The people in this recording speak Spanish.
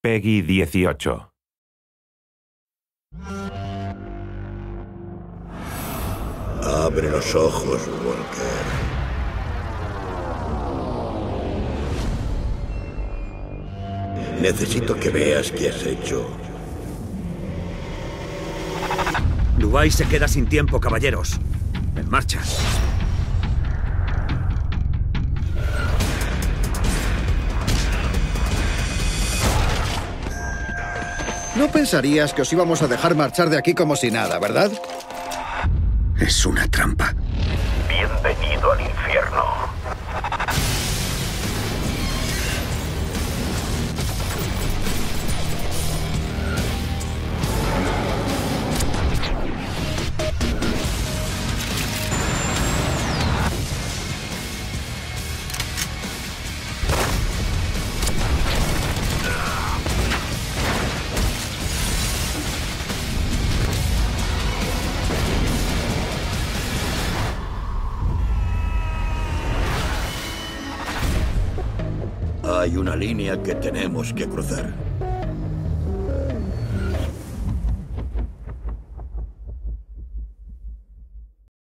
Peggy 18. Abre los ojos, Walker. Necesito que veas qué has hecho. Dubái se queda sin tiempo, caballeros. En marcha. No pensarías que os íbamos a dejar marchar de aquí como si nada, ¿verdad? Es una trampa. Hay una línea que tenemos que cruzar.